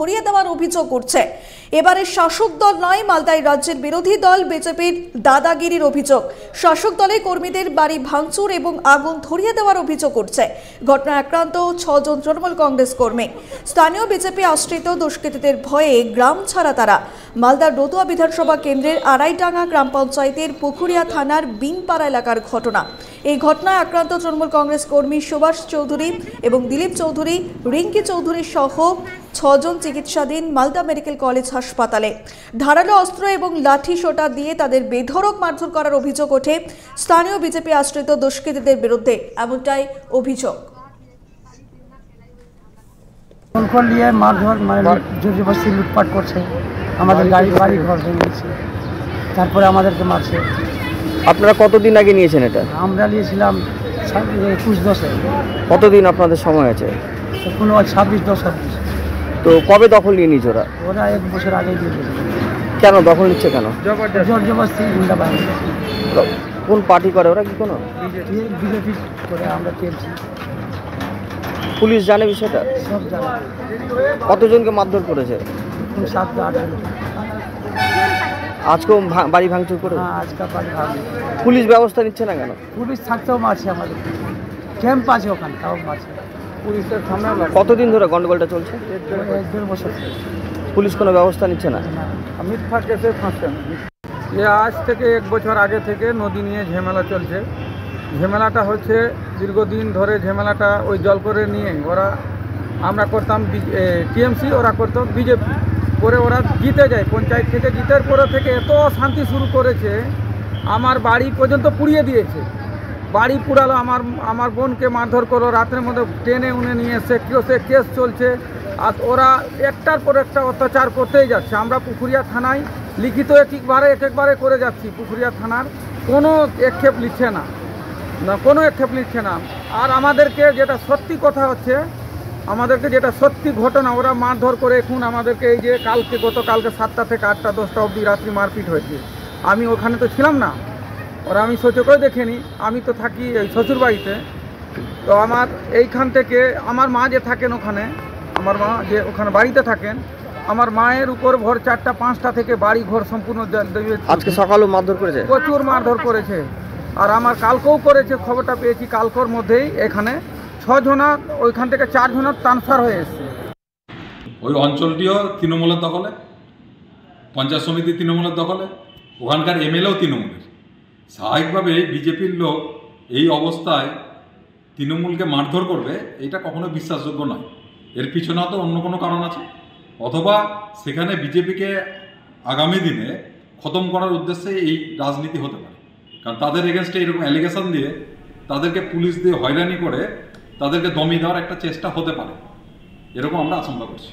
সরিয়ে দেওয়ার অভিযোগ করছে। এবারে শাসক দল নয়, মালদায় রাজ্যের বিরোধী দল বিজেপির দাদাগিরির অভিযোগ। শাসক দলের কর্মীদের বাড়ি ভাঙচুর এবং আগুন ধরিয়ে দেওয়ার অভিযোগ করছে। ঘটনায় আক্রান্ত ছজন তৃণমূল কংগ্রেস কর্মী। স্থানীয় বিজেপি আশ্রিত দুষ্কৃতীদের ভয়ে গ্রাম ছাড়া তারা। মালদার রতুয়া বিধানসভা কেন্দ্রের আড়াইডাঙ্গা গ্রাম পঞ্চায়েতের পুকুরিয়া থানার বিনপাড়া এলাকার ঘটনা। এই ঘটনায় আক্রান্ত তৃণমূল কংগ্রেস কর্মী সুভাষ চৌধুরী এবং দিলীপ চৌধুরী, রিঙ্কি চৌধুরী সহ ছজন চিকিৎসাধীন মালদা মেডিকেল কলেজ হাসপাতালে। ধারালো অস্ত্র এবং লাঠি সোটা দিয়ে তাদের বেধড়ক মারধর করার অভিযোগ ওঠে স্থানীয় বিজেপি আশ্রিত দুষ্কৃতীদের বিরুদ্ধে এমনটাই অভিযোগ। ফোন নিয়ে মারধর মানে জোর লুটপাট করছে। আমাদের গাড়ি বাড়ি ঘর ভেঙেছে। তারপরে আমাদেরকে মারছে। আপনারা কতদিন আগে নিয়েছেন এটা? আমরা নিয়েছিলাম একুশ দশে। কতদিন আপনাদের সময় আছে? কোনো ছাব্বিশ দশ ছাব্বিশ। তো কবে দখল নিয়ে নিয়েছে ওরা? ওরা এক বছর আগে কেন দখল নিচ্ছে কেন? কোন পার্টি করে ওরা কি কোনো? বিজেপি করে আমরা পুলিশ জানে বিষয়টা? সব জায়গা কতজনকে মারধর করেছে? সাত আজকেও বাড়ি ভাঙচুর করে? হ্যাঁ বাড়ি ভাবি পুলিশ ব্যবস্থা নিচ্ছে না কেন? পুলিশ থাকতেও মারছে আমাদের। ক্যাম্প আছে ওখানে তাও মারছে। পুলিশের সামনে কতদিন ধরে গন্ডগোলটা চলছে। পুলিশ কোনো ব্যবস্থা নিচ্ছে না? মিথ্যা কেসে ফাঁসছেন এ আজ থেকে এক বছর আগে থেকে নদী নিয়ে ঝেমেলা চলছে। ঝামেলাটা হচ্ছে দীর্ঘদিন ধরে ঝামেলাটা ওই জল করে নিয়ে ওরা আমরা করতাম টিএমসি ওরা করতো বিজেপি। করে ওরা জিতে যায় পঞ্চায়েত থেকে জিতের পরে থেকে এত শান্তি শুরু করেছে আমার বাড়ি পর্যন্ত পুড়িয়ে দিয়েছে। বাড়ি পুরালো, আমার আমার বোনকে মারধর করল, রাতের মধ্যে টেনে উনে নিয়ে এসে কেসে কেস চলছে। আর ওরা একটার পর একটা অত্যাচার করতেই যাচ্ছে। আমরা পুকুরিয়া থানায় লিখিত এক একবারে এক একবারে করে যাচ্ছি। পুকুরিয়া থানার কোনো একক্ষেপ নিচ্ছে না। না, কোনো একক্ষেপ নিচ্ছে না। আর আমাদেরকে যেটা সত্যি কথা হচ্ছে, আমাদেরকে যেটা সত্যি ঘটনা, ওরা মারধর করে এখন আমাদেরকে এই যে কালকে, গতকালকে সাতটা থেকে আটটা, দশটা অবধি রাত্রি মারপিট হয়েছে। আমি ওখানে তো ছিলাম না। ওরা আমি সচকেও দেখিনি। আমি তো থাকি এই শ্বশুর বাড়িতে তো আমার এইখান থেকে আমার মা যে থাকেন ওখানে আমার মা যে ওখানে বাড়িতে থাকেন আমার মায়ের উপর ভোর চারটা পাঁচটা থেকে বাড়ি ঘর সম্পূর্ণ আজকে সকালেও মারধর করেছে? প্রচুর মারধর করেছে। আর আমার কালকেও করেছে খবরটা পেয়েছি কালকর মধ্যেই এখানে। ছজনা ওইখান থেকে চারজনার ট্রান্সফার হয়ে এসছে। ওই অঞ্চলটিও তৃণমূলের দখলে পঞ্চায়েত সমিতি তৃণমূলের দখলে ওখানকার এমএলএও তৃণমূলের। স্বাভাবিকভাবেই বিজেপির লোক এই অবস্থায় তৃণমূলকে মারধর করবে, এটা কখনো বিশ্বাসযোগ্য নয়। এর পিছনে তো অন্য কোনো কারণ আছে। অথবা সেখানে বিজেপিকে আগামী দিনে খতম করার উদ্দেশ্যে এই রাজনীতি হতে পারে। কারণ তাদের এগেনস্টে এরকম অ্যালিগেশন দিয়ে তাদেরকে পুলিশ দিয়ে হয়রানি করে তাদেরকে দমিয়ে দেওয়ার একটা চেষ্টা হতে পারে। এরকম আমরা আশঙ্কা করছি।